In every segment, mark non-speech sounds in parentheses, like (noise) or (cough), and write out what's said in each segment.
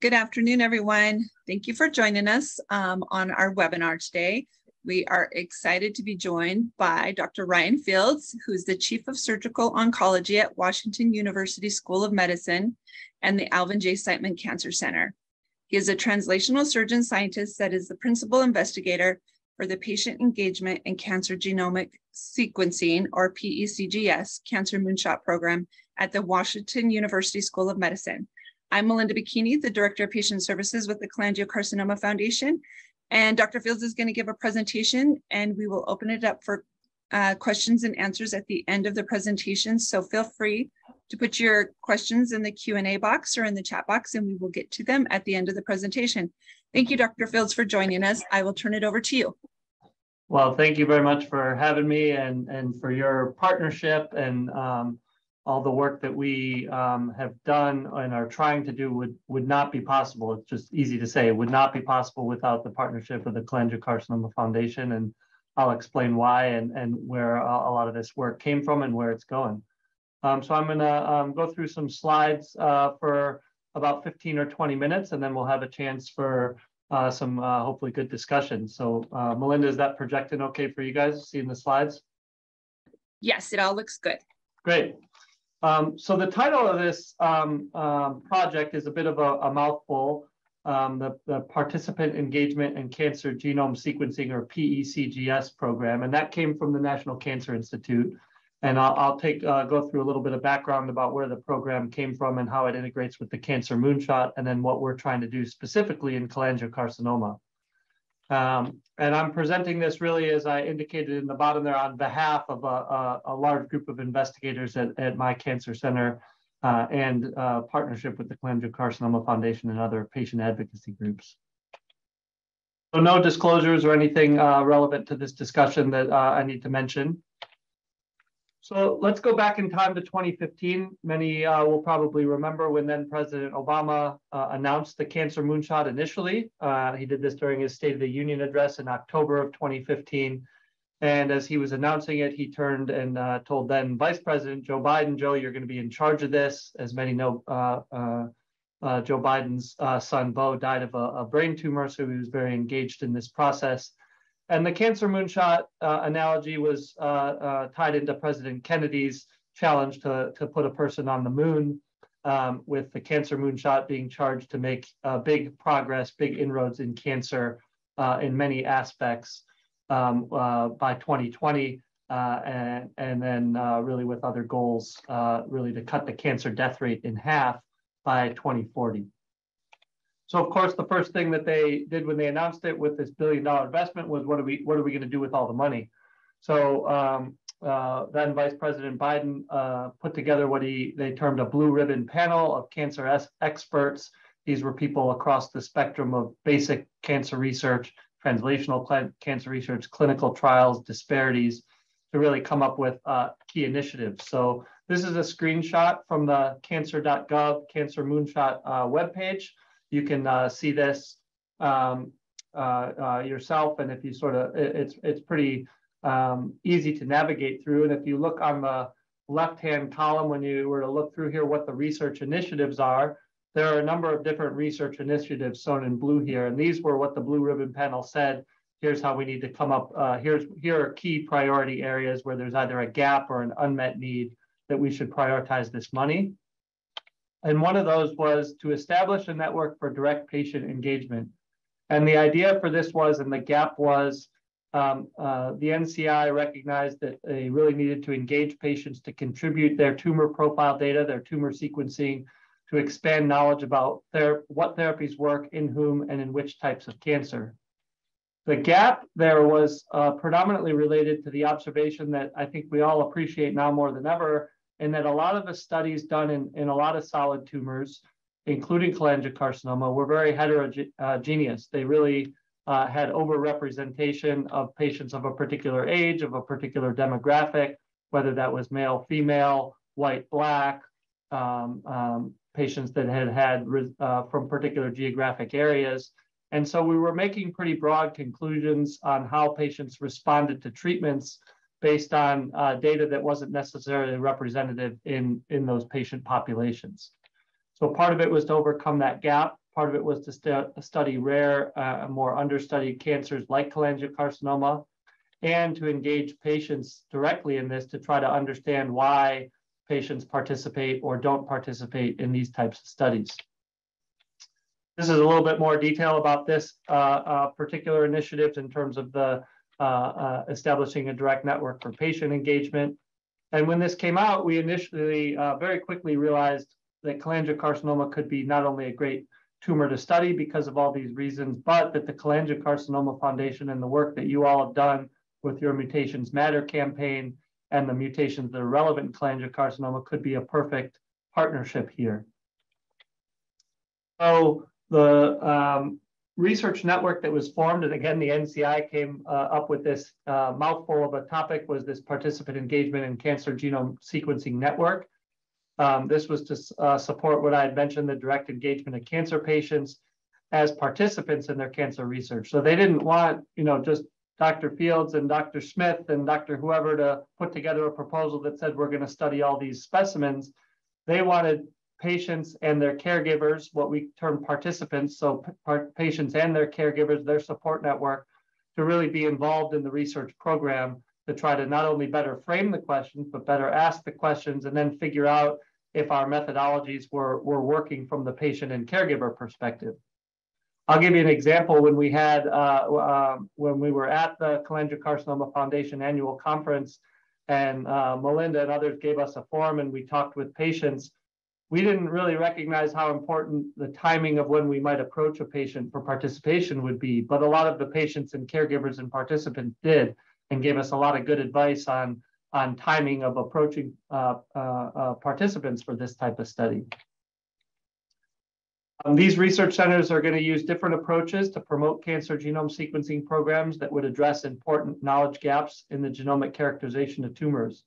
Good afternoon, everyone. Thank you for joining us um, on our webinar today. We are excited to be joined by Dr. Ryan Fields, who's the Chief of Surgical Oncology at Washington University School of Medicine and the Alvin J. Siteman Cancer Center. He is a translational surgeon scientist that is the principal investigator for the Patient Engagement and Cancer Genomic Sequencing, or PECGS, Cancer Moonshot Program at the Washington University School of Medicine. I'm Melinda Bachini, the Director of Patient Services with the Cholangiocarcinoma Foundation. And Dr. Fields is going to give a presentation and we will open it up for uh, questions and answers at the end of the presentation. So feel free to put your questions in the Q&A box or in the chat box and we will get to them at the end of the presentation. Thank you, Dr. Fields, for joining us. I will turn it over to you. Well, thank you very much for having me and, and for your partnership and um, all the work that we um, have done and are trying to do would would not be possible. It's just easy to say it would not be possible without the partnership of the Cholangiocarcinoma Foundation, and I'll explain why and and where a, lot of this work came from and where it's going. Um, so I'm going to um, go through some slides uh, for about 15 or 20 minutes, and then we'll have a chance for uh, some uh, hopefully good discussion. So uh, Melinda, is that projecting okay for you guys? Seeing the slides? Yes, it all looks good. Great. Um, so the title of this um, um, project is a bit of a, a mouthful, um, the, the, Participant Engagement and Cancer Genome Sequencing or PECGS program, and that came from the National Cancer Institute. And I'll, I'll take uh, go through a little bit of background about where the program came from and how it integrates with the Cancer Moonshot, and then what we're trying to do specifically in cholangiocarcinoma. Um, and I'm presenting this really, as I indicated in the bottom there, on behalf of a, a, a large group of investigators at, at my cancer center uh, and uh, partnership with the Cholangiocarcinoma Foundation and other patient advocacy groups. So no disclosures or anything uh, relevant to this discussion that uh, I need to mention. So let's go back in time to 2015. Many uh, will probably remember when then President Obama uh, announced the cancer moonshot initially. Uh, he did this during his State of the Union address in October of 2015. And as he was announcing it, he turned and uh, told then Vice President Joe Biden, Joe, you're going to be in charge of this. As many know, uh, uh, Joe Biden's son, Bo, died of a, a brain tumor, so he was very engaged in this process. And the cancer moonshot uh, analogy was uh, uh, tied into President Kennedy's challenge to, to put a person on the moon, um, with the cancer moonshot being charged to make uh, big progress, big inroads in cancer uh, in many aspects um, uh, by 2020. and, and then really with other goals, really to cut the cancer death rate in half by 2040. So of course, the first thing that they did when they announced it with this billion dollar investment was what are we what are we going to do with all the money? So um, uh, then Vice President Biden uh, put together what he they termed a blue ribbon panel of cancer experts. These were people across the spectrum of basic cancer research, translational cancer research, clinical trials, disparities, to really come up with uh, key initiatives. So this is a screenshot from the cancer.gov Cancer Moonshot uh, webpage. You can uh, see this um, uh, uh, yourself, and if you sort of, it, it's it's pretty um, easy to navigate through. And if you look on the left-hand column, when you were to look through here, what the research initiatives are, there are a number of different research initiatives shown in blue here, and these were what the blue ribbon panel said. Here's how we need to come up. Uh, here's here are key priority areas where there's either a gap or an unmet need that we should prioritize this money. And one of those was to establish a network for direct patient engagement. And the idea for this was, and the gap was, um, uh, the NCI recognized that they really needed to engage patients to contribute their tumor profile data, their tumor sequencing, to expand knowledge about what therapies work in whom and in which types of cancer. The gap there was uh, predominantly related to the observation that I think we all appreciate now more than ever and that a lot of the studies done in, in a lot of solid tumors, including cholangiocarcinoma, were very heterogeneous. They really uh, had overrepresentation of patients of a particular age, of a particular demographic, whether that was male, female, white, black, um, um, patients that had had uh, from particular geographic areas. And so we were making pretty broad conclusions on how patients responded to treatments based on uh, data that wasn't necessarily representative in, in those patient populations. So part of it was to overcome that gap. part of it was to st study rare, uh, more understudied cancers like cholangiocarcinoma, and to engage patients directly in this to try to understand why patients participate or don't participate in these types of studies. This is a little bit more detail about this uh, uh, particular initiative in terms of the establishing a direct network for patient engagement. And when this came out, we initially uh, very quickly realized that cholangiocarcinoma could be not only a great tumor to study because of all these reasons, but that the Cholangiocarcinoma Foundation and the work that you all have done with your Mutations Matter campaign and the mutations that are relevant in cholangiocarcinoma could be a perfect partnership here. So the um, research network that was formed, and again, the NCI came uh, up with this uh, mouthful of a topic was this participant engagement in cancer genome sequencing network. Um, this was to uh, support what I had mentioned, the direct engagement of cancer patients as participants in their cancer research. So they didn't want, you know, just Dr. Fields and Dr. Smith and Dr. whoever to put together a proposal that said we're going to study all these specimens. They wanted patients and their caregivers, what we term participants, so patients and their caregivers, their support network, to really be involved in the research program to try to not only better frame the questions, but better ask the questions and then figure out if our methodologies were, were working from the patient and caregiver perspective. I'll give you an example when we had, uh, uh, when we were at the Cholangiocarcinoma Foundation annual conference and uh, Melinda and others gave us a form and we talked with patients we didn't really recognize how important the timing of when we might approach a patient for participation would be, but a lot of the patients and caregivers and participants did and gave us a lot of good advice on, on timing of approaching uh, uh, uh, participants for this type of study. Um, these research centers are going to use different approaches to promote cancer genome sequencing programs that would address important knowledge gaps in the genomic characterization of tumors.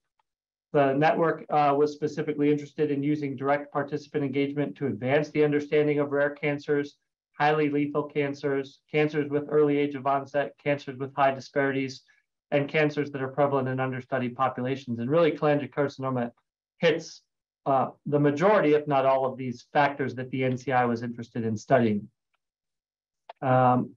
The network uh, was specifically interested in using direct participant engagement to advance the understanding of rare cancers, highly lethal cancers, cancers with early age of onset, cancers with high disparities, and cancers that are prevalent in understudied populations. And really, cholangiocarcinoma hits uh, the majority, if not all, of these factors that the NCI was interested in studying. Um,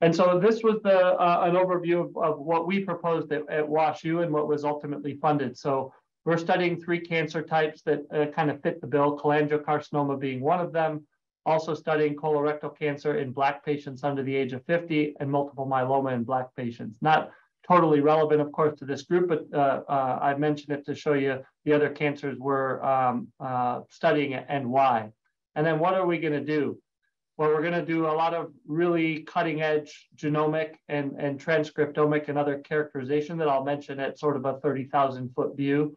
and so this was the uh, an overview of, of, what we proposed at, at WashU and what was ultimately funded. So we're studying three cancer types that uh, kind of fit the bill, cholangiocarcinoma being one of them, also studying colorectal cancer in Black patients under the age of 50 and multiple myeloma in Black patients. Not totally relevant, of course, to this group, but uh, uh, I mentioned it to show you the other cancers we're um, uh, studying and why. And then what are we going to do? Well, we're going to do a lot of really cutting edge genomic and, and transcriptomic and other characterization that I'll mention at sort of a 30,000 foot view.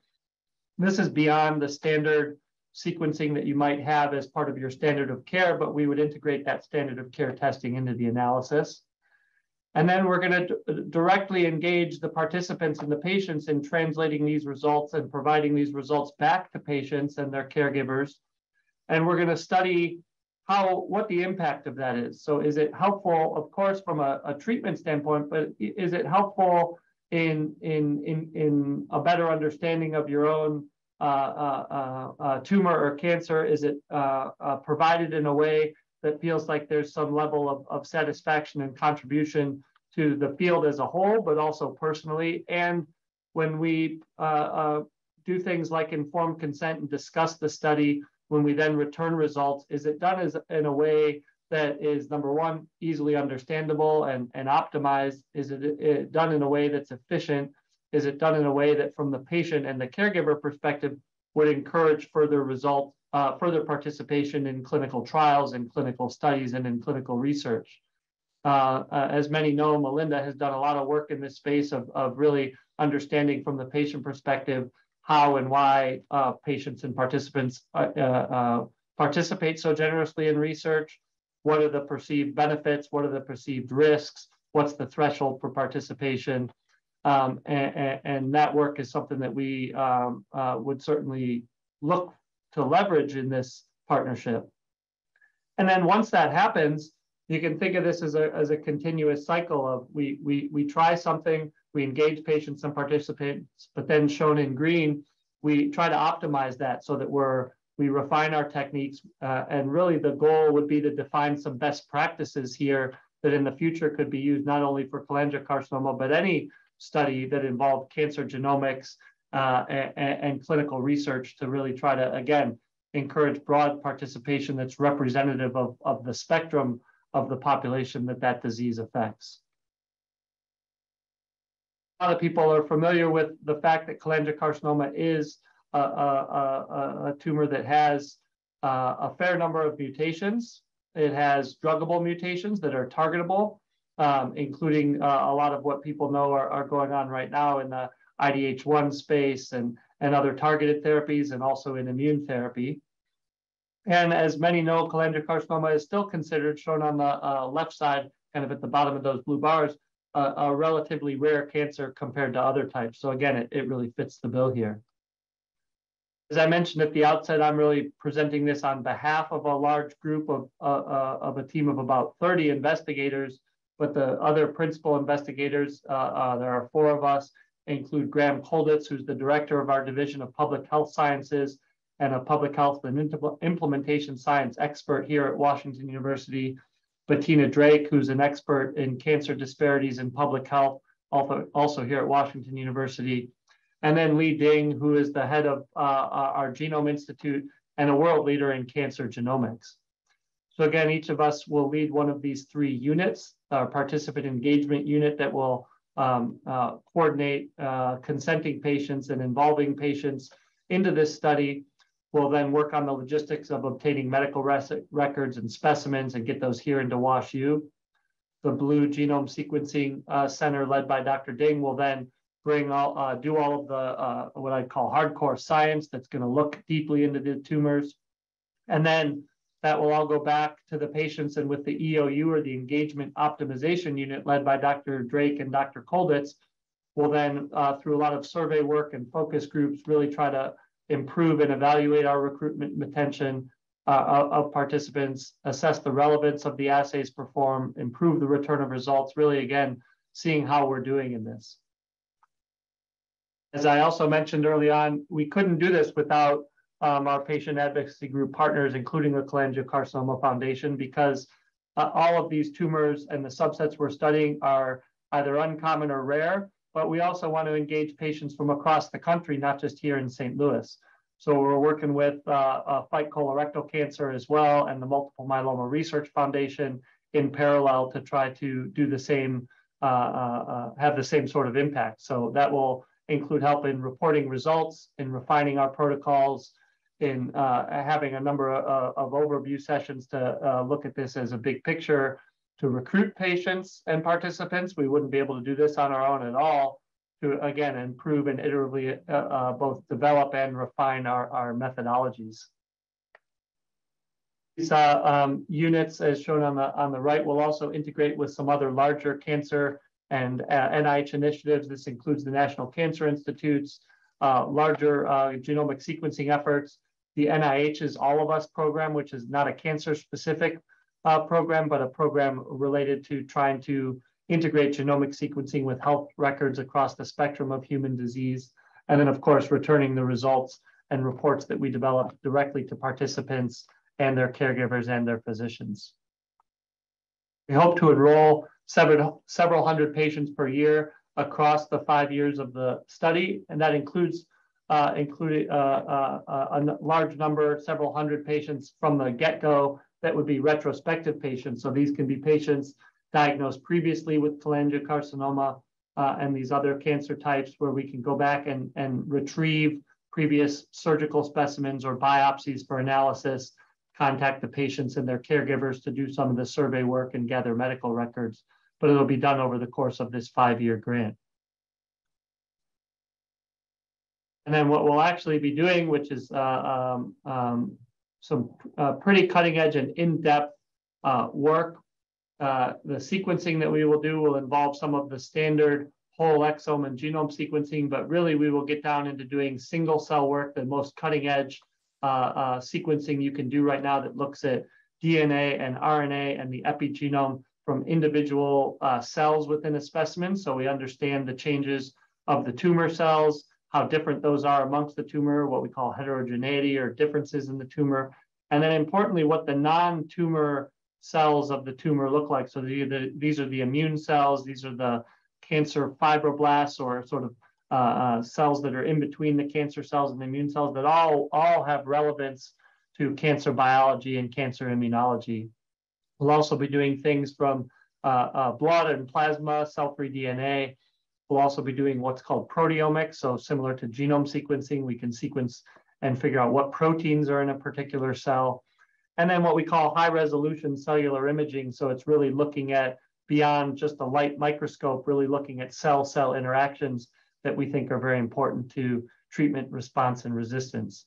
This is beyond the standard sequencing that you might have as part of your standard of care, but we would integrate that standard of care testing into the analysis. And then we're going to directly engage the participants and the patients in translating these results and providing these results back to patients and their caregivers. And we're going to study how what the impact of that is. So is it helpful, of course, from a, a treatment standpoint, but is it helpful in in in in a better understanding of your own uh, uh, uh, uh tumor or cancer? Is it uh, provided in a way that feels like there's some level of, of satisfaction and contribution to the field as a whole, but also personally? And when we do things like informed consent and discuss the study, when we then return results, is it done as in a way that is number one, easily understandable and, and optimized? Is it, it, done in a way that's efficient? Is it done in a way that from the patient and the caregiver perspective would encourage further result, uh, further participation in clinical trials and clinical studies and in clinical research? Uh, uh, as many know, Melinda has done a lot of work in this space of, of really understanding from the patient perspective how and why uh, patients and participants uh, uh, participate so generously in research, what are the perceived benefits? What are the perceived risks? What's the threshold for participation? Um, and, and, that work is something that we um, uh, would certainly look to leverage in this partnership. And then once that happens, you can think of this as a, as a continuous cycle of we, we, we try something, we engage patients and participants, but then shown in green, we try to optimize that so that we're we refine our techniques, uh, and really the goal would be to define some best practices here that in the future could be used not only for cholangiocarcinoma, but any study that involved cancer genomics uh, and, and, clinical research to really try to, again, encourage broad participation that's representative of, of the spectrum of the population that that disease affects. A lot of people are familiar with the fact that cholangiocarcinoma is a, a, a, tumor that has uh, a fair number of mutations. It has druggable mutations that are targetable, um, including uh, a lot of what people know are, are going on right now in the IDH1 space and, and other targeted therapies and also in immune therapy. And as many know, cholangiocarcinoma is still considered, shown on the uh, left side, kind of at the bottom of those blue bars, a relatively rare cancer compared to other types. So again, it, it really fits the bill here. As I mentioned at the outset, I'm really presenting this on behalf of a large group of, uh, uh of a team of about 30 investigators, but the other principal investigators, uh, uh, there are four of us, include Graham Colditz, who's the director of our Division of Public Health Sciences and a public health and implementation science expert here at Washington University. Bettina Drake, who's an expert in cancer disparities in public health, also, also here at Washington University. And then Li Ding, who is the head of uh, our Genome Institute and a world leader in cancer genomics. So again, each of us will lead one of these three units, our participant engagement unit that will um, uh, coordinate uh, consenting patients and involving patients into this study. We'll then work on the logistics of obtaining medical records and specimens and get those here into WashU. The Blue Genome Sequencing uh, Center, led by Dr. Ding, will then bring all, uh, do all of the uh, what I call hardcore science that's going to look deeply into the tumors, and then that will all go back to the patients and with the EOU or the engagement optimization unit led by Dr. Drake and Dr. Colditz, will then uh, through a lot of survey work and focus groups really try to improve and evaluate our recruitment retention uh, of participants, assess the relevance of the assays performed, improve the return of results, really again, seeing how we're doing in this. As I also mentioned early on, we couldn't do this without um, our patient advocacy group partners, including the Cholangiocarcinoma Foundation, because uh, all of these tumors and the subsets we're studying are either uncommon or rare, but we also want to engage patients from across the country, not just here in St. Louis. So we're working with uh, uh, Fight Colorectal Cancer as well and the Multiple Myeloma Research Foundation in parallel to try to do the same, uh, uh, uh have the same sort of impact. So that will include help in reporting results, in refining our protocols, in uh, having a number of, of, overview sessions to uh, look at this as a big picture to recruit patients and participants. We wouldn't be able to do this on our own at all to, again, improve and iteratively uh, uh both develop and refine our, our methodologies. These uh, um, units, as shown on the, on the right, will also integrate with some other larger cancer and uh, NIH initiatives. This includes the National Cancer Institutes, larger genomic sequencing efforts, the NIH's All of Us program, which is not a cancer specific uh, program, but a program related to trying to integrate genomic sequencing with health records across the spectrum of human disease. And then, of course, returning the results and reports that we develop directly to participants and their caregivers and their physicians. We hope to enroll several, several hundred patients per year across the five years of the study, and that includes uh, including uh, uh, a large number, several hundred patients from the get-go that would be retrospective patients. So these can be patients diagnosed previously with cholangiocarcinoma uh, and these other cancer types where we can go back and, and retrieve previous surgical specimens or biopsies for analysis, contact the patients and their caregivers to do some of the survey work and gather medical records. But it'll be done over the course of this five-year grant. And then what we'll actually be doing, which is uh, um, um, some uh, pretty cutting edge and in-depth uh, work. Uh, the sequencing that we will do will involve some of the standard whole exome and genome sequencing, but really we will get down into doing single cell work, the most cutting edge uh, uh, sequencing you can do right now that looks at DNA and RNA and the epigenome from individual cells within a specimen. So we understand the changes of the tumor cells, how different those are amongst the tumor, what we call heterogeneity or differences in the tumor. And then importantly, what the non-tumor cells of the tumor look like. So the, these are the immune cells, these are the cancer fibroblasts or sort of uh, uh, cells that are in between the cancer cells and the immune cells that all, all have relevance to cancer biology and cancer immunology. We'll also be doing things from uh, uh blood and plasma, cell-free DNA. We'll also be doing what's called proteomics. So similar to genome sequencing, we can sequence and figure out what proteins are in a particular cell. And then what we call high resolution cellular imaging. So it's really looking at beyond just a light microscope, really looking at cell cell interactions that we think are very important to treatment response and resistance.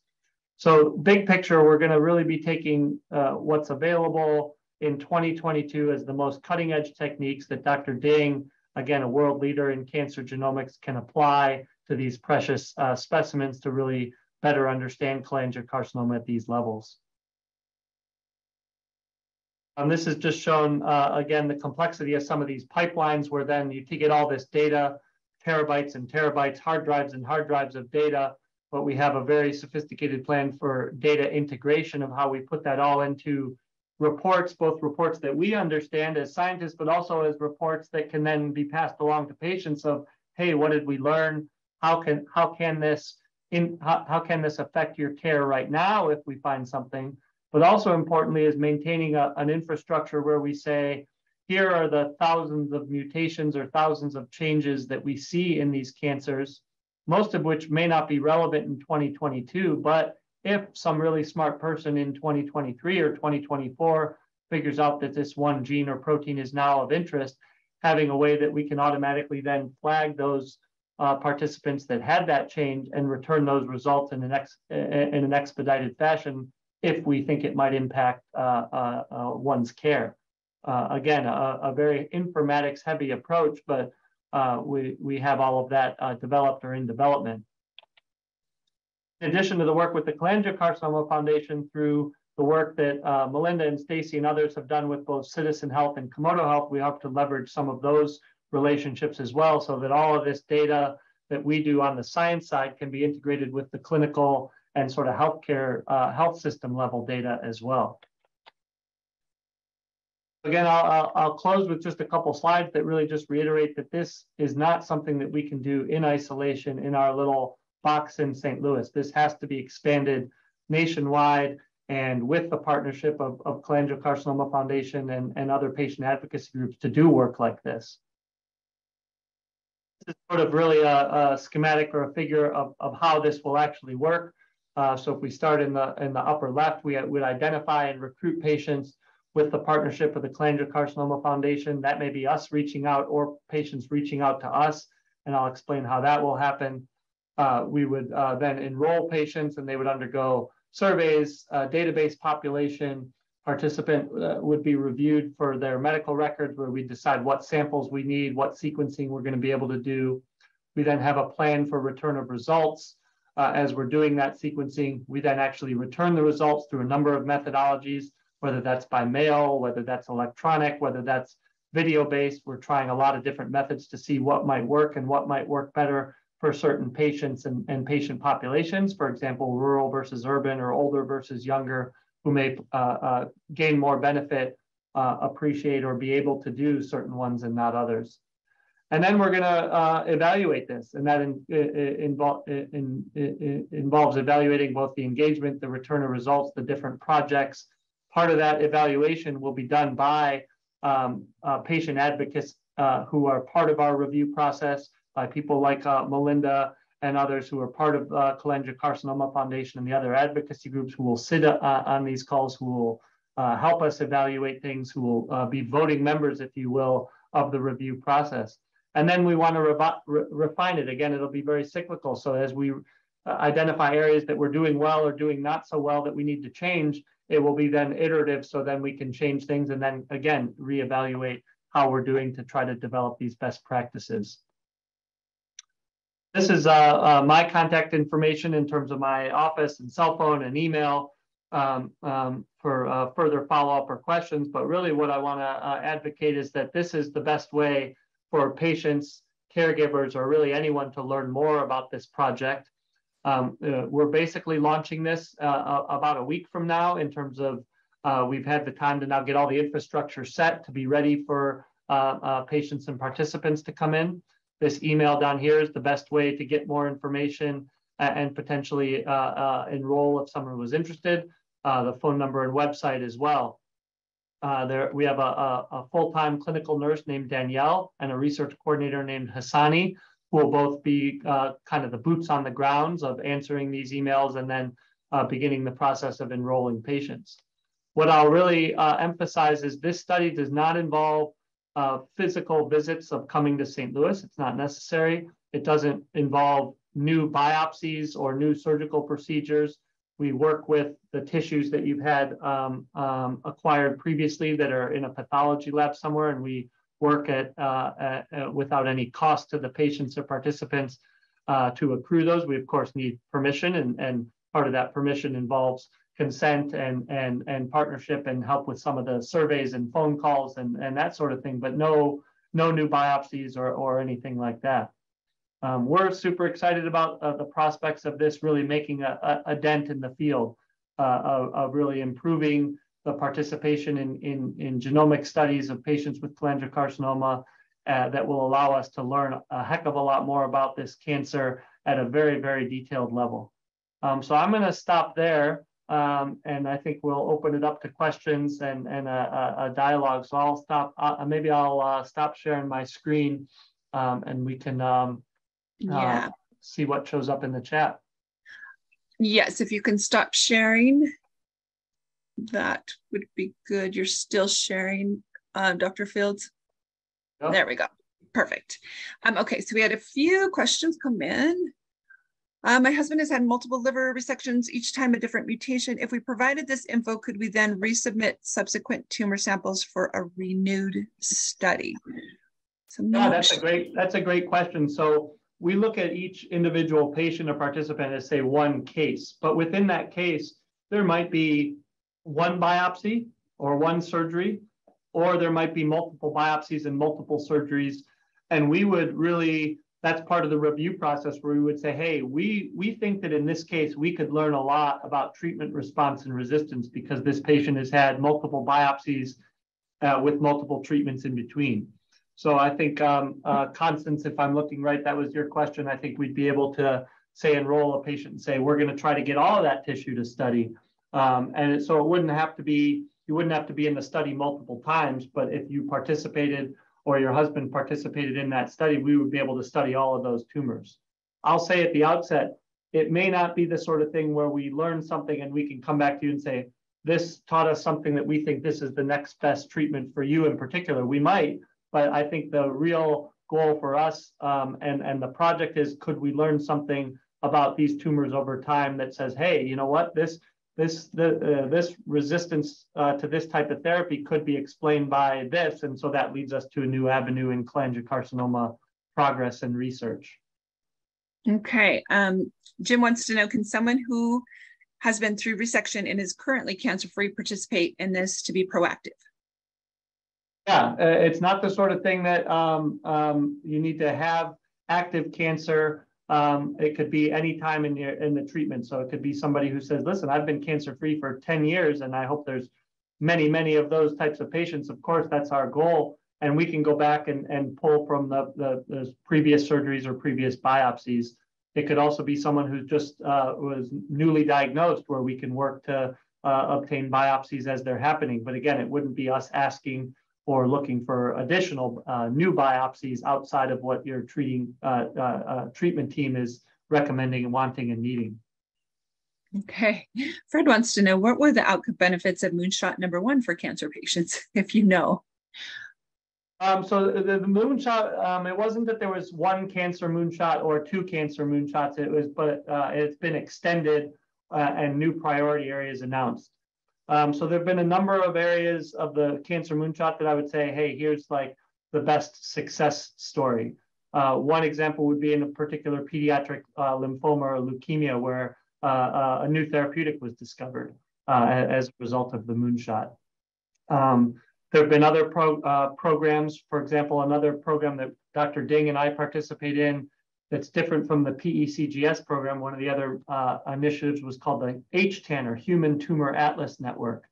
So big picture, we're going to really be taking uh, what's available in 2022 as the most cutting edge techniques that Dr. Ding, again, a world leader in cancer genomics, can apply to these precious uh, specimens to really better understand cholangiocarcinoma at these levels. Um, this is just shown, uh, again, the complexity of some of these pipelines where then you get all this data, terabytes and terabytes, hard drives and hard drives of data, but we have a very sophisticated plan for data integration of how we put that all into reports, both reports that we understand as scientists, but also as reports that can then be passed along to patients of, hey, what did we learn? How can, how can this in, how, how can this affect your care right now if we find something? but also importantly is maintaining a, an infrastructure where we say, here are the thousands of mutations or thousands of changes that we see in these cancers, most of which may not be relevant in 2022, but if some really smart person in 2023 or 2024 figures out that this one gene or protein is now of interest, having a way that we can automatically then flag those uh, participants that had that change and return those results in an, ex, in an expedited fashion if we think it might impact uh, uh, uh one's care. Uh, again, a, a, very informatics heavy approach, but uh, we, we have all of that developed or in development. In addition to the work with the Cholangiocarcinoma Foundation through the work that uh, Melinda and Stacy and others have done with both Ciitizen Health and Komodo Health, we hope to leverage some of those relationships as well so that all of this data that we do on the science side can be integrated with the clinical and sort of healthcare, uh, health system level data as well. Again, I'll, I'll, I'll, close with just a couple slides that really just reiterate that this is not something that we can do in isolation in our little box in St. Louis. This has to be expanded nationwide and with the partnership of, of Cholangiocarcinoma Foundation and, and other patient advocacy groups to do work like this. This is sort of really a, a schematic or a figure of, of how this will actually work. Uh, so if we start in the in the upper left, we would identify and recruit patients with the partnership of the Cholangiocarcinoma Foundation. That may be us reaching out or patients reaching out to us, and I'll explain how that will happen. Uh, we would uh, then enroll patients, and they would undergo surveys, uh, database population. Participant uh, would be reviewed for their medical records, where we decide what samples we need, what sequencing we're going to be able to do. We then have a plan for return of results uh, as we're doing that sequencing, we then actually return the results through a number of methodologies, whether that's by mail, whether that's electronic, whether that's video based. We're trying a lot of different methods to see what might work and what might work better for certain patients and, and patient populations, for example, rural versus urban or older versus younger, who may uh, uh, gain more benefit, uh, appreciate, or be able to do certain ones and not others. And then we're going to uh, evaluate this, and that in, in, in, involves evaluating both the engagement, the return of results, the different projects. Part of that evaluation will be done by um, uh, patient advocates uh, who are part of our review process, by people like uh, Melinda and others who are part of the uh, Cholangiocarcinoma Foundation and the other advocacy groups who will sit uh, on these calls, who will uh, help us evaluate things, who will be voting members, if you will, of the review process. And then we want to re refine it. Again, it'll be very cyclical. So as we uh, identify areas that we're doing well or doing not so well that we need to change, it will be then iterative. So then we can change things and then again, reevaluate how we're doing to try to develop these best practices. This is uh, uh, my contact information in terms of my office and cell phone and email um, um, for uh, further follow-up or questions. But really what I wanna advocate is that this is the best way for patients, caregivers, or really anyone to learn more about this project. Um, uh, we're basically launching this uh, about a week from now in terms of uh, we've had the time to now get all the infrastructure set to be ready for patients and participants to come in. This email down here is the best way to get more information and potentially uh, enroll if someone was interested. the phone number and website as well. there, we have a, a, a full-time clinical nurse named Danielle and a research coordinator named Hassani who will both be uh, kind of the boots on the grounds of answering these emails and then uh, beginning the process of enrolling patients. What I'll really uh, emphasize is this study does not involve uh, physical visits of coming to St. Louis. It's not necessary. It doesn't involve new biopsies or new surgical procedures. We work with the tissues that you've had um, um, acquired previously that are in a pathology lab somewhere, and we work at, uh, uh, without any cost to the patients or participants uh, to accrue those. We of course need permission and, and part of that permission involves consent and, and, and partnership and help with some of the surveys and phone calls and, and that sort of thing, but no, no new biopsies or, or anything like that. Um, we're super excited about uh, the prospects of this really making a, a, a dent in the field uh, of, of, really improving the participation in, in, in genomic studies of patients with cholangiocarcinoma uh, that will allow us to learn a heck of a lot more about this cancer at a very, very detailed level. Um, so I'm going to stop there. Um, and I think we'll open it up to questions and, and a, a, dialogue. So I'll stop, uh, maybe I'll uh, stop sharing my screen um, and we can um, uh, see what shows up in the chat. Yes, if you can stop sharing that would be good. You're still sharing, uh, Dr. Fields? Yep. There we go. Perfect. Um, okay, so we had a few questions come in. Uh, my husband has had multiple liver resections, each time a different mutation. If we provided this info, could we then resubmit subsequent tumor samples for a renewed study? So yeah, that's a great that's a great question. So we look at each individual patient or participant as say one case, but within that case, there might be one biopsy or one surgery, or there might be multiple biopsies and multiple surgeries. And we would really, that's part of the review process where we would say, hey, we, we think that in this case, we could learn a lot about treatment response and resistance because this patient has had multiple biopsies uh, with multiple treatments in between. So I think, um, uh, Constance, if I'm looking right, that was your question. I think we'd be able to say enroll a patient and say, we're going to try to get all of that tissue to study. Um, and so it wouldn't have to be, you wouldn't have to be in the study multiple times, but if you participated or your husband participated in that study, we would be able to study all of those tumors. I'll say at the outset, it may not be the sort of thing where we learn something and we can come back to you and say, this taught us something that we think this is the next best treatment for you in particular. We might, but I think the real goal for us um, and, and the project is could we learn something about these tumors over time that says, hey, you know what, this this the, uh, this resistance uh, to this type of therapy could be explained by this, and so that leads us to a new avenue in cholangiocarcinoma progress and research. Okay, um, Jim wants to know: Can someone who has been through resection and is currently cancer-free participate in this to be proactive? Yeah, uh, it's not the sort of thing that um, um, you need to have active cancer um, it could be any time in your in the treatment. So it could be somebody who says, "Listen, I've been cancer free for 10 years, and I hope there's many, many of those types of patients." Of course, that's our goal, and we can go back and, and pull from the, the, previous surgeries or previous biopsies. It could also be someone who just uh, was newly diagnosed, where we can work to uh, obtain biopsies as they're happening. But again, it wouldn't be us asking or looking for additional uh, new biopsies outside of what your treating uh, uh, uh, treatment team is recommending and wanting and needing. Okay. Fred wants to know what were the outcome benefits of moonshot number one for cancer patients, (laughs) if you know? Um, so the, the moonshot, um, it wasn't that there was one cancer moonshot or two cancer moonshots. It was, but uh, it's been extended uh, and new priority areas announced. Um, so there have been a number of areas of the cancer moonshot that I would say, hey, here's like the best success story. Uh, one example would be in a particular pediatric uh, lymphoma or leukemia where uh, uh a new therapeutic was discovered uh, as a result of the moonshot. Um, There have been other pro, uh, programs, for example, another program that Dr. Ding and I participate in that's different from the PECGS program. One of the other uh, initiatives was called the HTAN or Human Tumor Atlas Network.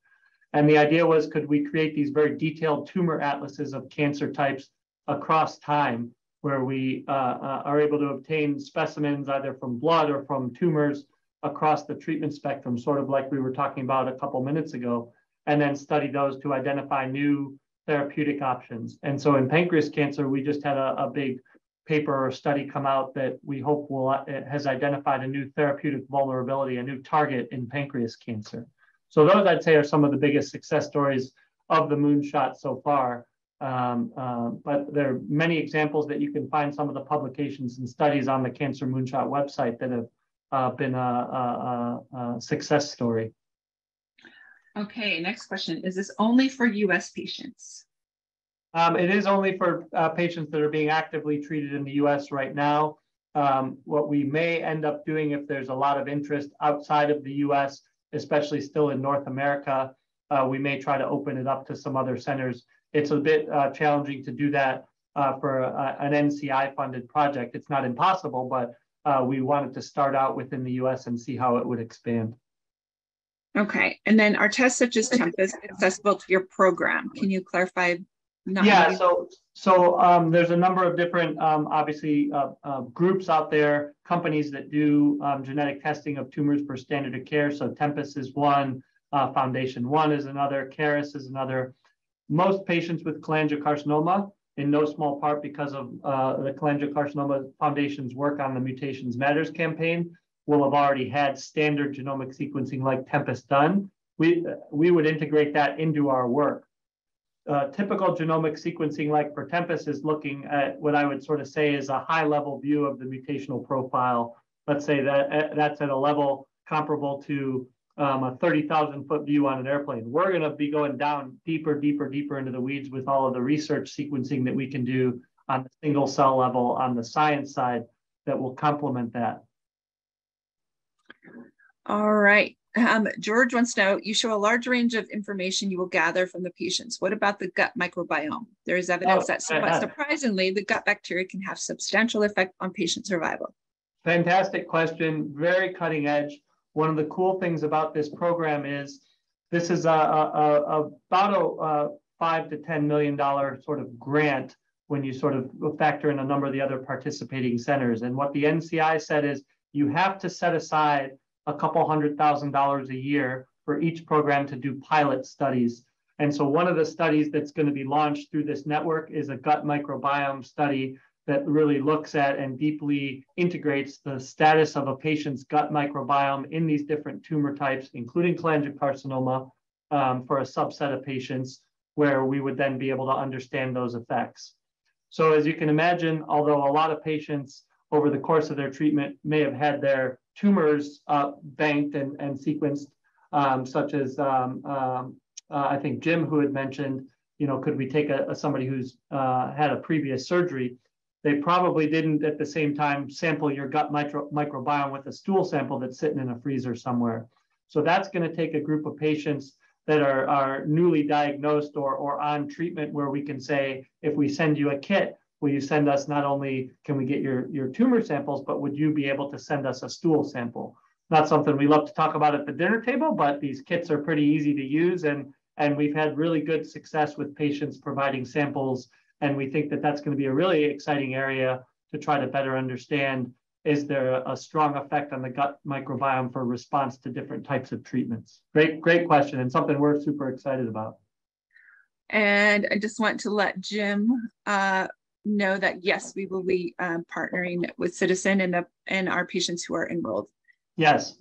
And the idea was, could we create these very detailed tumor atlases of cancer types across time, where we uh, uh, are able to obtain specimens either from blood or from tumors across the treatment spectrum, sort of like we were talking about a couple minutes ago, and then study those to identify new therapeutic options. And so in pancreas cancer, we just had a, a big paper or study come out that we hope will uh, has identified a new therapeutic vulnerability, a new target in pancreas cancer. So those I'd say are some of the biggest success stories of the moonshot so far. Um, uh, but there are many examples that you can find some of the publications and studies on the Cancer Moonshot website that have uh, been a, a, a, success story. Okay, next question. Is this only for US patients? Um, it is only for uh, patients that are being actively treated in the US right now. Um, what we may end up doing if there's a lot of interest outside of the US especially still in North America. Uh, we may try to open it up to some other centers. It's a bit uh, challenging to do that uh, for a, an NCI funded project. It's not impossible, but uh, we wanted to start out within the US and see how it would expand. Okay, and then are tests such as Tempus accessible to your program? Can you clarify? Yeah, so so um, there's a number of different, um, obviously, uh, uh, groups out there, companies that do um, genetic testing of tumors for standard of care. So Tempus is one, uh, Foundation One is another, Caris is another. Most patients with cholangiocarcinoma, in no small part because of uh, the Cholangiocarcinoma Foundation's work on the Mutations Matters campaign, will have already had standard genomic sequencing like Tempus done. We, we would integrate that into our work uh, typical genomic sequencing like for Tempus is looking at what I would sort of say is a high level view of the mutational profile. Let's say that uh, that's at a level comparable to um, a 30,000 foot view on an airplane. We're going to be going down deeper, deeper, deeper into the weeds with all of the research sequencing that we can do on the single cell level on the science side that will complement that. All right. Um, George wants to know, you show a large range of information you will gather from the patients. What about the gut microbiome? There is evidence oh, that somewhat surprisingly, the gut bacteria can have substantial effect on patient survival. Fantastic question, very cutting edge. One of the cool things about this program is this is a, a, a about a, a five to $10 million sort of grant when you sort of factor in a number of the other participating centers. And what the NCI said is you have to set aside a couple hundred thousand dollars a year for each program to do pilot studies. And so one of the studies that's going to be launched through this network is a gut microbiome study that really looks at and deeply integrates the status of a patient's gut microbiome in these different tumor types, including cholangiocarcinoma, um, for a subset of patients, where we would then be able to understand those effects. So as you can imagine, although a lot of patients over the course of their treatment may have had their tumors uh, banked and, and sequenced, um, such as um, um, uh, I think Jim, who had mentioned, you know, could we take a, a somebody who's uh, had a previous surgery? They probably didn't at the same time sample your gut micro, microbiome with a stool sample that's sitting in a freezer somewhere. So that's going to take a group of patients that are, are newly diagnosed or, or on treatment where we can say, if we send you a kit, will you send us not only can we get your, your tumor samples, but would you be able to send us a stool sample? Not something we love to talk about at the dinner table, but these kits are pretty easy to use and, and we've had really good success with patients providing samples. And we think that that's going to be a really exciting area to try to better understand is there a strong effect on the gut microbiome for response to different types of treatments? Great, great question, and something we're super excited about. And I just want to let Jim uh, know that yes, we will be um, partnering with Ciitizen and the and our patients who are enrolled. Yes.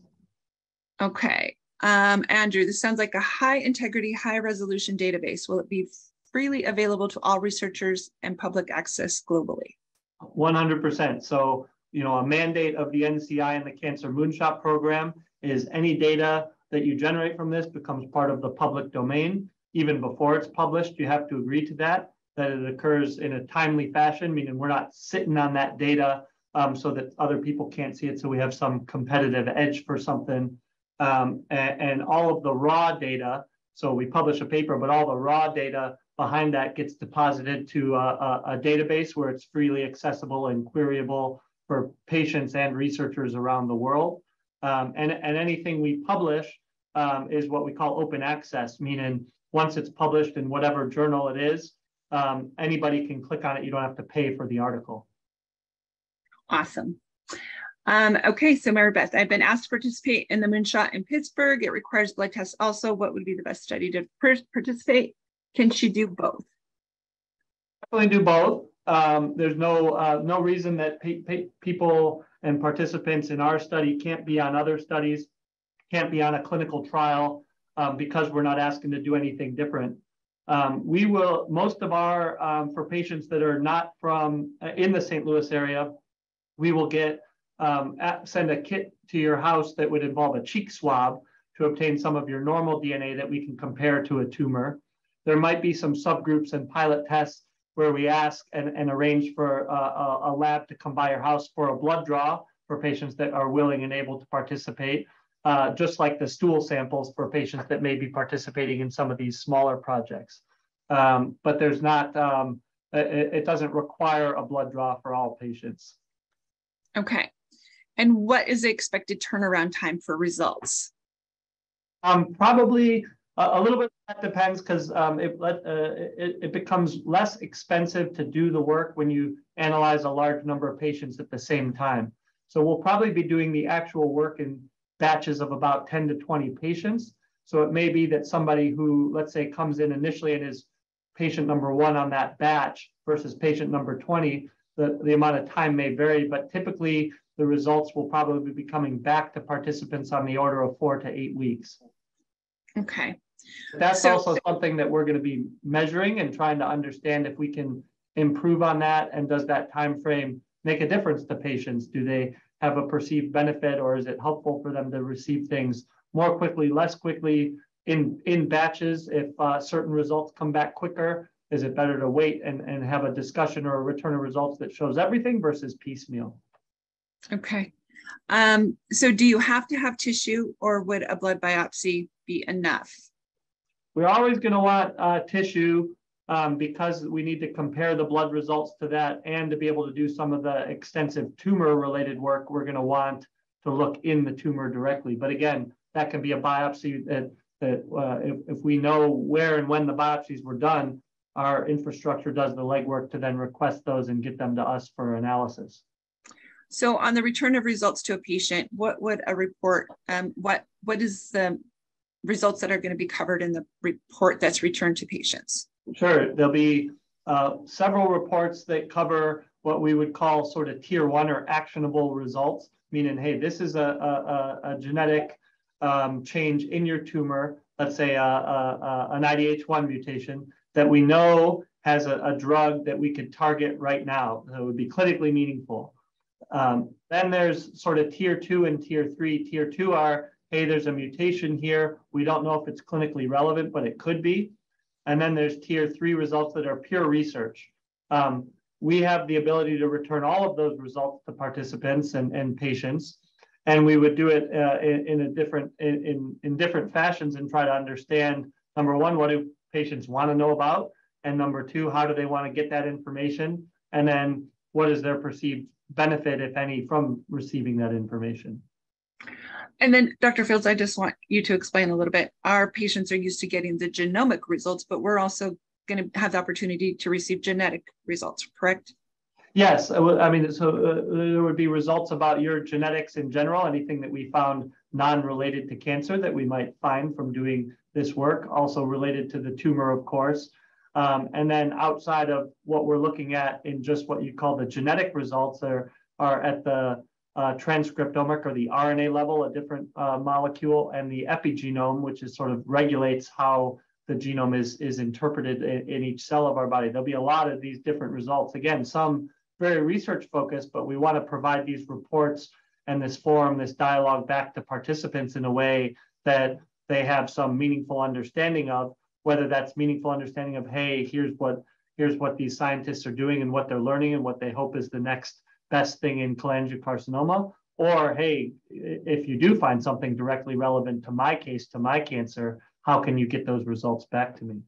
Okay. Um, Andrew, this sounds like a high integrity, high resolution database. Will it be freely available to all researchers and public access globally? 100%. So, you know, a mandate of the NCI and the Cancer Moonshot program is any data that you generate from this becomes part of the public domain. Even before it's published, you have to agree to that that it occurs in a timely fashion, meaning we're not sitting on that data um, so that other people can't see it. So we have some competitive edge for something. Um, and, and, all of the raw data, so we publish a paper, but all the raw data behind that gets deposited to a, a, a database where it's freely accessible and queryable for patients and researchers around the world. Um, and, and anything we publish um, is what we call open access, meaning once it's published in whatever journal it is, um, anybody can click on it. You don't have to pay for the article. Awesome. Um, okay, so Mary Beth, I've been asked to participate in the moonshot in Pittsburgh. It requires blood tests also. What would be the best study to participate? Can she do both? Definitely do both. Um, there's no uh, no reason that pe pe people and participants in our study can't be on other studies, can't be on a clinical trial um, because we're not asking to do anything different. Um, we will, most of our, um, for patients that are not from uh, in the St. Louis area, we will get, um, at, send a kit to your house that would involve a cheek swab to obtain some of your normal DNA that we can compare to a tumor. There might be some subgroups and pilot tests where we ask and, and arrange for a, a, lab to come by your house for a blood draw for patients that are willing and able to participate, uh, just like the stool samples for patients that may be participating in some of these smaller projects. Um, but there's not, um, it, it doesn't require a blood draw for all patients. Okay. And what is the expected turnaround time for results? Um, probably a little bit that depends because um, it, uh, it, it, becomes less expensive to do the work when you analyze a large number of patients at the same time. So we'll probably be doing the actual work in batches of about 10 to 20 patients. So it may be that somebody who, let's say, comes in initially and is patient number one on that batch versus patient number 20, the, the amount of time may vary, but typically the results will probably be coming back to participants on the order of four to eight weeks. Okay. That's so, also something that we're going to be measuring and trying to understand if we can improve on that and does that time frame make a difference to patients? Do they have a perceived benefit or is it helpful for them to receive things more quickly, less quickly in, in batches? If uh, certain results come back quicker, is it better to wait and, and have a discussion or a return of results that shows everything versus piecemeal? Okay. Um, so do you have to have tissue or would a blood biopsy be enough? We're always going to want uh, tissue um, because we need to compare the blood results to that and to be able to do some of the extensive tumor related work, we're going to want to look in the tumor directly. But again, that can be a biopsy that, that uh, if, if we know where and when the biopsies were done, our infrastructure does the legwork to then request those and get them to us for analysis. So on the return of results to a patient, what would a report, um, what, what is the results that are going to be covered in the report that's returned to patients? Sure. There'll be uh, several reports that cover what we would call sort of tier one or actionable results, meaning, hey, this is a, a, a genetic um, change in your tumor, let's say a, a, an IDH1 mutation that we know has a, a, drug that we could target right now that would be clinically meaningful. Um, then there's sort of tier two and tier three. Tier two are hey, there's a mutation here. We don't know if it's clinically relevant, but it could be. And then there's tier three results that are pure research. Um, we have the ability to return all of those results to participants and, and patients. And we would do it uh, in, in, a different in, in, in different fashions and try to understand number one, what do patients want to know about? And number two, how do they want to get that information? And then what is their perceived benefit, if any, from receiving that information? And then, Dr. Fields, I just want you to explain a little bit. Our patients are used to getting the genomic results, but we're also going to have the opportunity to receive genetic results, correct? Yes, I mean, so uh, there would be results about your genetics in general, anything that we found non-related to cancer that we might find from doing this work, also related to the tumor, of course. Um, and then outside of what we're looking at in just what you call the genetic results, there are at the uh, transcriptomic or the RNA level, a different uh, molecule, and the epigenome, which is sort of regulates how the genome is, is interpreted in, in, each cell of our body. There'll be a lot of these different results. Again, some very research focused, but we want to provide these reports and this forum, this dialogue back to participants in a way that they have some meaningful understanding of, whether that's meaningful understanding of, hey, here's what here's what these scientists are doing and what they're learning and what they hope is the next best thing in cholangiocarcinoma, or hey, if you do find something directly relevant to my case, to my cancer, how can you get those results back to me?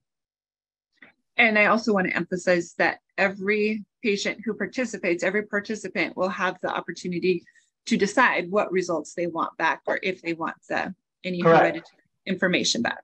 And I also want to emphasize that every patient who participates, every participant will have the opportunity to decide what results they want back or if they want the, any hereditary information back.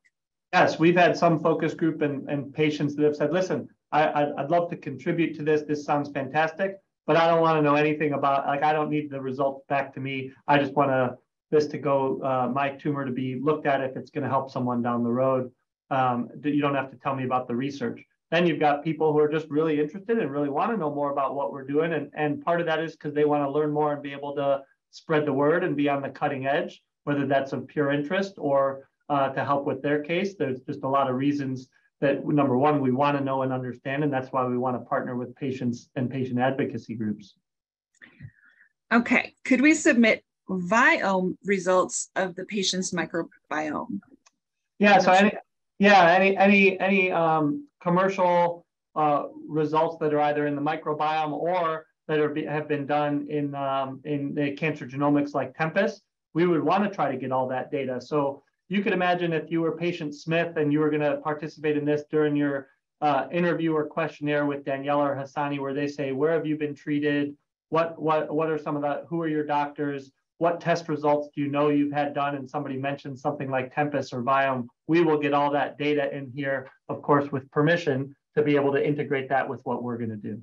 Yes, we've had some focus group and, and patients that have said, listen, I, I'd, I'd love to contribute to this. This sounds fantastic, but I don't want to know anything about, like, I don't need the results back to me. I just want to, this to go, uh, my tumor to be looked at if it's going to help someone down the road. Um, you don't have to tell me about the research. Then you've got people who are just really interested and really want to know more about what we're doing. And, and part of that is because they want to learn more and be able to spread the word and be on the cutting edge, whether that's of pure interest or uh, to help with their case. There's just a lot of reasons that number one, we want to know and understand, and that's why we want to partner with patients and patient advocacy groups. Okay, could we submit Viome results of the patient's microbiome? Yeah, so any, yeah, any any any um, commercial uh, results that are either in the microbiome or that are be, have been done in um, in the cancer genomics like Tempus, we would want to try to get all that data. So you could imagine if you were patient Smith and you were going to participate in this during your uh, interview or questionnaire with Daniela or Hassani, where they say, where have you been treated? What, what, what are some of the, who are your doctors? What test results do you know you've had done? And somebody mentioned something like Tempus or Viome. We will get all that data in here, of course, with permission to be able to integrate that with what we're going to do.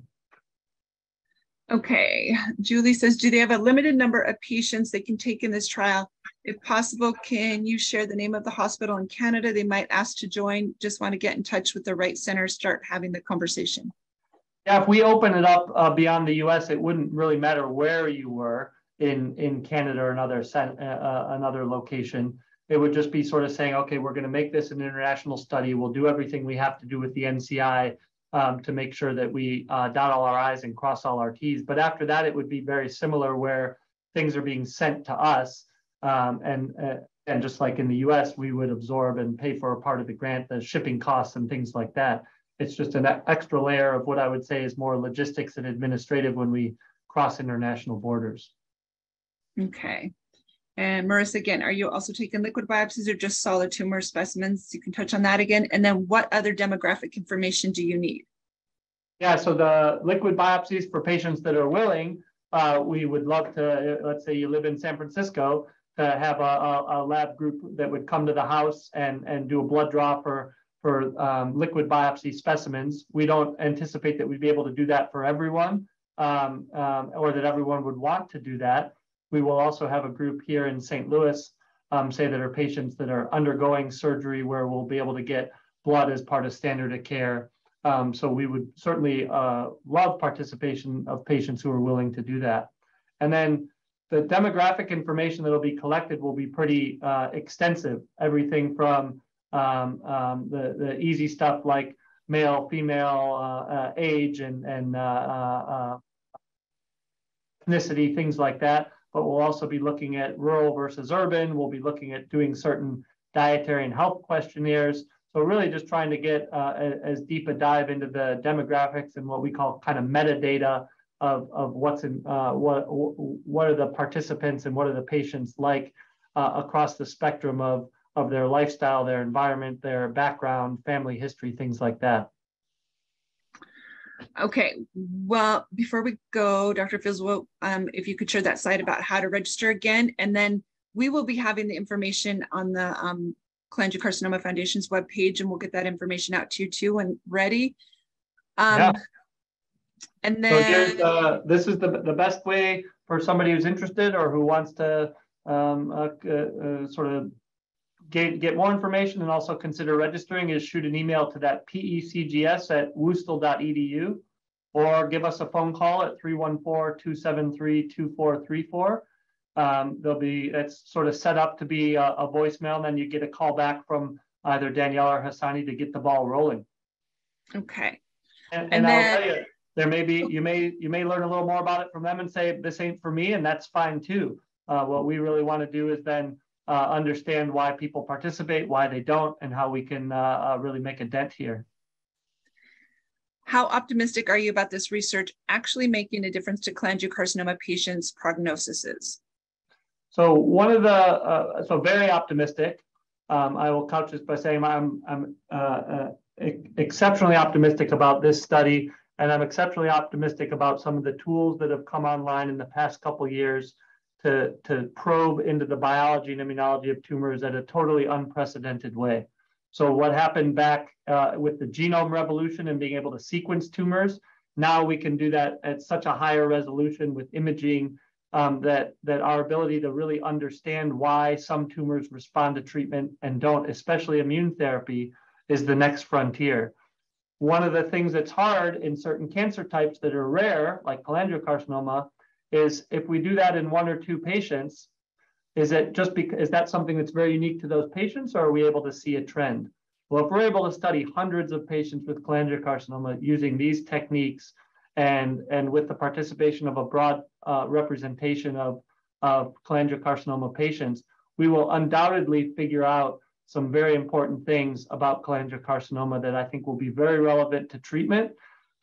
Okay, Julie says, do they have a limited number of patients they can take in this trial? If possible, can you share the name of the hospital in Canada they might ask to join? Just want to get in touch with the right center, start having the conversation. Yeah, if we open it up uh, beyond the US, it wouldn't really matter where you were in, in Canada or another, uh, uh, another location. It would just be sort of saying, okay, we're going to make this an international study. We'll do everything we have to do with the NCI um, to make sure that we uh, dot all our I's and cross all our T's. But after that, it would be very similar where things are being sent to us. Um, and, uh, and just like in the US, we would absorb and pay for a part of the grant, the shipping costs and things like that. It's just an extra layer of what I would say is more logistics and administrative when we cross international borders. Okay. And Marissa, again, are you also taking liquid biopsies or just solid tumor specimens? You can touch on that again. And then what other demographic information do you need? Yeah, so the liquid biopsies for patients that are willing, uh, we would love to, let's say you live in San Francisco, to have a, a, a, lab group that would come to the house and, and do a blood draw for, for um, liquid biopsy specimens. We don't anticipate that we'd be able to do that for everyone um, um, or that everyone would want to do that. We will also have a group here in St. Louis, um, say that are patients that are undergoing surgery where we'll be able to get blood as part of standard of care. Um, so we would certainly uh, love participation of patients who are willing to do that. And then the demographic information that will be collected will be pretty uh, extensive. Everything from um, um, the, the easy stuff like male, female, uh, uh age, and, and uh, uh, ethnicity, things like that, but we'll also be looking at rural versus urban. We'll be looking at doing certain dietary and health questionnaires. So really just trying to get uh, as deep a dive into the demographics and what we call kind of metadata of, of what's in, uh, what, what are the participants and what are the patients like uh, across the spectrum of, of their lifestyle, their environment, their background, family history, things like that. Okay, well, before we go, Dr. Fields, well, um, if you could share that slide about how to register again, and then we will be having the information on the um, Cholangiocarcinoma Foundation's webpage, and we'll get that information out to you too when ready. Um, yeah. And then so uh, this is the, the best way for somebody who's interested or who wants to um, uh, uh, uh sort of get, get more information and also consider registering is shoot an email to that pecgs at wustl.edu or give us a phone call at 314-273-2434. Um, there'll be, it's sort of set up to be a, a voicemail, and then you get a call back from either Danielle or Hassani to get the ball rolling. Okay. And, and, and then, I'll tell you, there may be, you may, you may learn a little more about it from them and say, this ain't for me, and that's fine too. Uh, what we really want to do is then uh, understand why people participate, why they don't, and how we can uh, uh, really make a dent here. How optimistic are you about this research actually making a difference to cholangiocarcinoma patients' prognoses? So one of the, uh, so very optimistic. Um, I will couch this by saying I'm, I'm uh, exceptionally optimistic about this study, and I'm exceptionally optimistic about some of the tools that have come online in the past couple years to, to probe into the biology and immunology of tumors at a totally unprecedented way. So what happened back uh, with the genome revolution and being able to sequence tumors, now we can do that at such a higher resolution with imaging um, that, that our ability to really understand why some tumors respond to treatment and don't, especially immune therapy, is the next frontier. One of the things that's hard in certain cancer types that are rare, like cholangiocarcinoma, is if we do that in one or two patients, is it just because is that something that's very unique to those patients, or are we able to see a trend? Well, if we're able to study hundreds of patients with cholangiocarcinoma using these techniques and, and with the participation of a broad uh, representation of, of cholangiocarcinoma patients, we will undoubtedly figure out some very important things about cholangiocarcinoma that I think will be very relevant to treatment,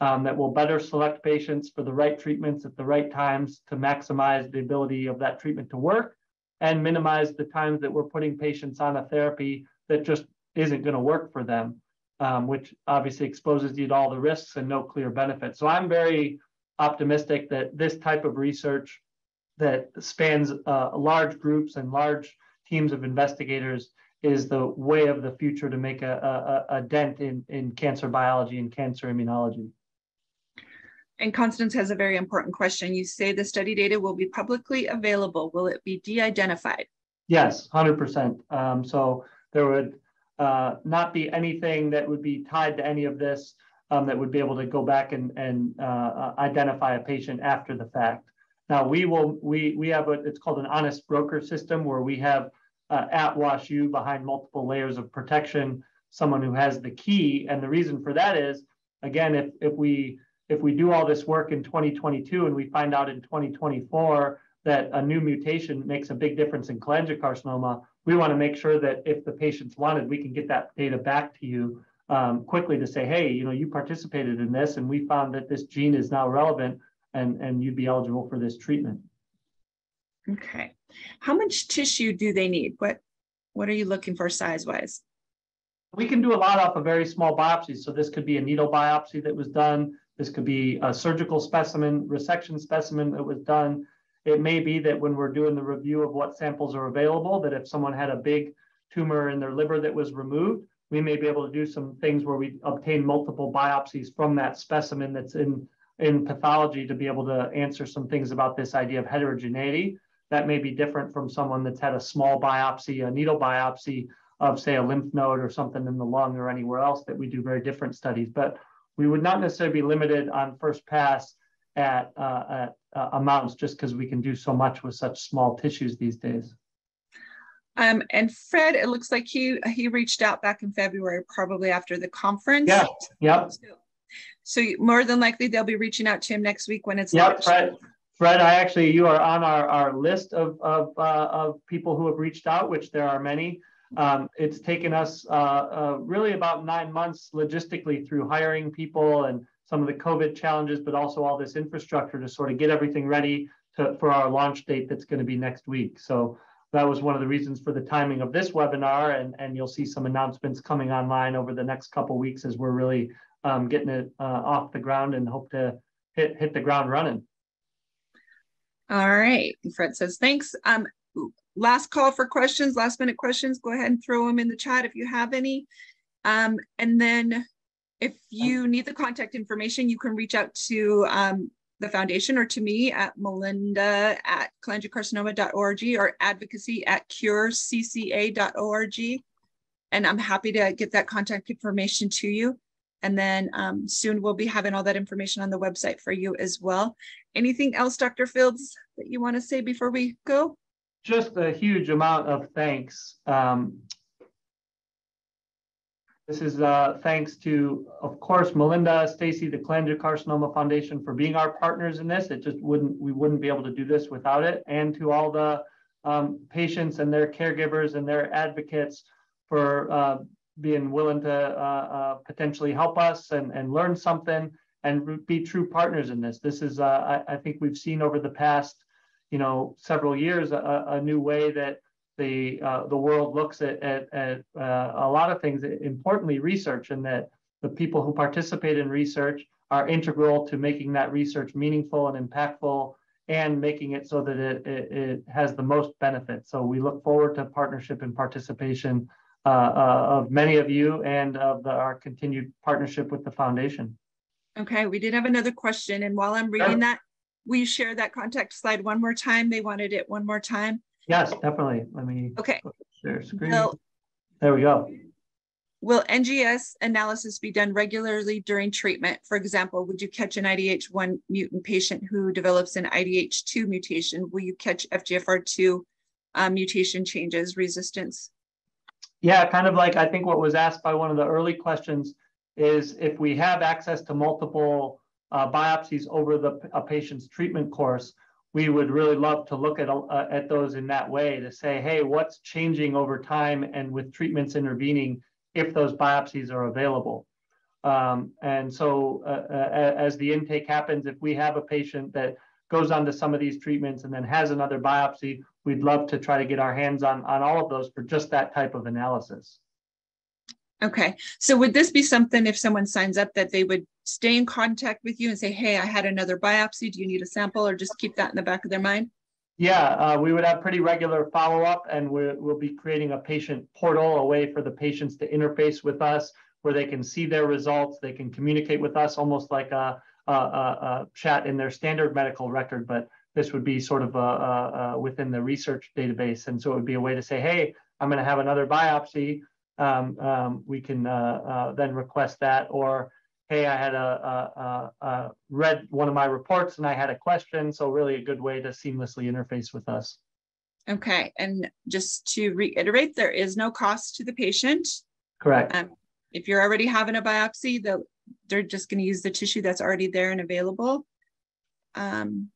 um, that will better select patients for the right treatments at the right times to maximize the ability of that treatment to work and minimize the times that we're putting patients on a therapy that just isn't going to work for them, um, which obviously exposes you to all the risks and no clear benefit. So I'm very optimistic that this type of research that spans uh, large groups and large teams of investigators is the way of the future to make a, a, a dent in, in cancer biology and cancer immunology. And Constance has a very important question. You say the study data will be publicly available. Will it be de-identified? Yes, 100%. Um, so there would uh, not be anything that would be tied to any of this um, that would be able to go back and, and uh, uh identify a patient after the fact. Now we will we we have a it's called an honest broker system where we have uh, at WashU behind multiple layers of protection, someone who has the key. And the reason for that is, again, if, if we if we do all this work in 2022 and we find out in 2024 that a new mutation makes a big difference in cholangiocarcinoma, we want to make sure that if the patients wanted, we can get that data back to you um, quickly to say, hey, you know, you participated in this and we found that this gene is now relevant and, and you'd be eligible for this treatment. Okay. How much tissue do they need? What what are you looking for size wise? We can do a lot off of very small biopsies. So this could be a needle biopsy that was done. This could be a surgical specimen, resection specimen that was done. It may be that when we're doing the review of what samples are available, that if someone had a big tumor in their liver that was removed, we may be able to do some things where we obtain multiple biopsies from that specimen that's in, in pathology to be able to answer some things about this idea of heterogeneity that may be different from someone that's had a small biopsy, a needle biopsy of, say, a lymph node or something in the lung or anywhere else that we do very different studies. But we would not necessarily be limited on first pass at, uh, at uh, amounts just because we can do so much with such small tissues these days. Um, and Fred, it looks like he he reached out back in February, probably after the conference. Yeah. Yep. So, so more than likely they'll be reaching out to him next week when it's yep, launched. Fred, Fred, I actually, you are on our, our list of, of, uh, of people who have reached out, which there are many. Um, it's taken us uh, uh, really about nine months logistically through hiring people and some of the COVID challenges, but also all this infrastructure to sort of get everything ready to, for our launch date that's going to be next week. So that was one of the reasons for the timing of this webinar, and, and you'll see some announcements coming online over the next couple weeks as we're really um, getting it uh, off the ground and hope to hit, hit the ground running. All right. Fred says, thanks. Um, last call for questions, last minute questions. Go ahead and throw them in the chat if you have any. Um, and then if you need the contact information, you can reach out to um, the foundation or to me at melinda at cholangiocarcinoma.org or advocacy at curecca.org. And I'm happy to get that contact information to you. And then um, soon we'll be having all that information on the website for you as well. Anything else, Dr. Fields, that you want to say before we go? Just a huge amount of thanks. Um, this is uh, thanks to, of course, Melinda, Stacy, the Cholangiocarcinoma Foundation for being our partners in this. It just wouldn't, we wouldn't be able to do this without it. And to all the um, patients and their caregivers and their advocates for uh, being willing to uh, uh, potentially help us and, and learn something and be true partners in this. This is, uh, I, I, think we've seen over the past, you know, several years, a, a new way that the uh, the world looks at, at, at a lot of things, importantly research, and that the people who participate in research are integral to making that research meaningful and impactful and making it so that it, it, it has the most benefit. So we look forward to partnership and participation uh, uh, of many of you and of the, our continued partnership with the foundation. Okay, we did have another question. And while I'm reading that, will you share that contact slide one more time? They wanted it one more time. Yes, definitely. Let me okay. share screen. Well, there we go. Will NGS analysis be done regularly during treatment? For example, would you catch an IDH1 mutant patient who develops an IDH2 mutation? Will you catch FGFR2 uh, mutation changes, resistance? Yeah, kind of like I think what was asked by one of the early questions is if we have access to multiple uh, biopsies over the a patient's treatment course, we would really love to look at, uh, at those in that way to say, hey, what's changing over time and with treatments intervening if those biopsies are available. Um, and so uh, uh, as the intake happens, if we have a patient that goes on to some of these treatments and then has another biopsy, we'd love to try to get our hands on, on all of those for just that type of analysis. Okay. So would this be something if someone signs up that they would stay in contact with you and say, hey, I had another biopsy. Do you need a sample or just keep that in the back of their mind? Yeah, uh, we would have pretty regular follow-up and we will be creating a patient portal, a way for the patients to interface with us where they can see their results. They can communicate with us almost like a, a, a chat in their standard medical record, but this would be sort of a, a, within the research database. And so it would be a way to say, hey, I'm going to have another biopsy. Um, um, we can uh, uh, then request that or hey, I had a, a, a, read one of my reports and I had a question. So really a good way to seamlessly interface with us. Okay, and just to reiterate, there is no cost to the patient. Correct. Um, if you're already having a biopsy, the, they're just going to use the tissue that's already there and available. Um,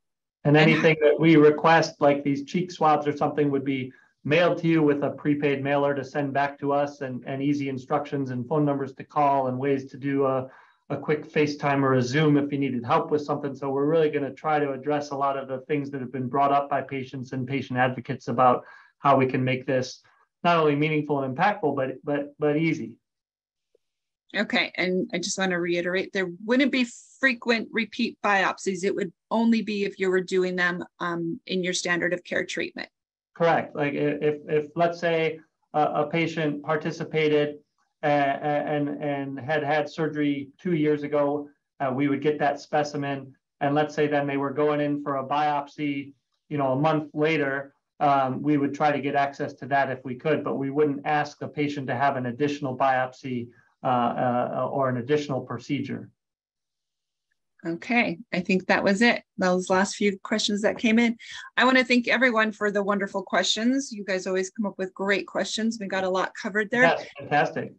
and anything that we request, like these cheek swabs or something, would be mailed to you with a prepaid mailer to send back to us and, and easy instructions and phone numbers to call and ways to do a, a quick FaceTime or a Zoom if you needed help with something. So we're really going to try to address a lot of the things that have been brought up by patients and patient advocates about how we can make this not only meaningful and impactful, but but but easy. Okay, and I just want to reiterate, there wouldn't be frequent repeat biopsies. It would only be if you were doing them um, in your standard of care treatment. Correct. Like if if let's say a, a patient participated and, and had had surgery two years ago, uh, we would get that specimen. And let's say then they were going in for a biopsy, you know, a month later, um, we would try to get access to that if we could, but we wouldn't ask the patient to have an additional biopsy uh, uh, or an additional procedure. Okay, I think that was it. Those last few questions that came in. I want to thank everyone for the wonderful questions. You guys always come up with great questions. We got a lot covered there. That's fantastic.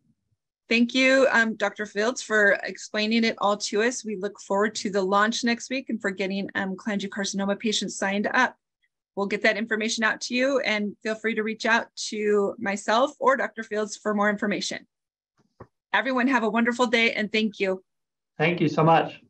Thank you, um, Dr. Fields, for explaining it all to us. We look forward to the launch next week and for getting um, cholangiocarcinoma patients signed up. We'll get that information out to you and feel free to reach out to myself or Dr. Fields for more information. Everyone have a wonderful day and thank you. Thank you so much.